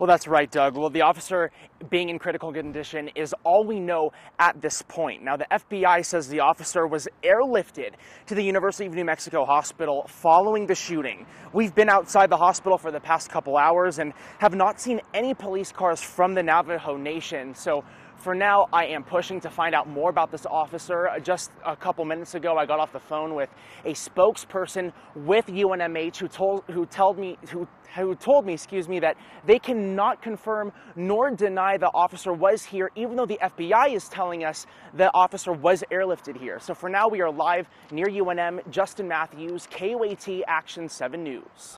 Well, that's right, Doug. Well, the officer being in critical condition is all we know at this point. Now, the FBI says the officer was airlifted to the University of New Mexico hospital following the shooting. We've been outside the hospital for the past couple hours and have not seen any police cars from the Navajo Nation. So, for now, I am pushing to find out more about this officer. Uh, just a couple minutes ago, I got off the phone with a spokesperson with UNMH who told who told me who who told me, excuse me, that they cannot confirm nor deny the officer was here, even though the FBI is telling us the officer was airlifted here. So for now, we are live near UNM. Justin Matthews, KOAT Action 7 News.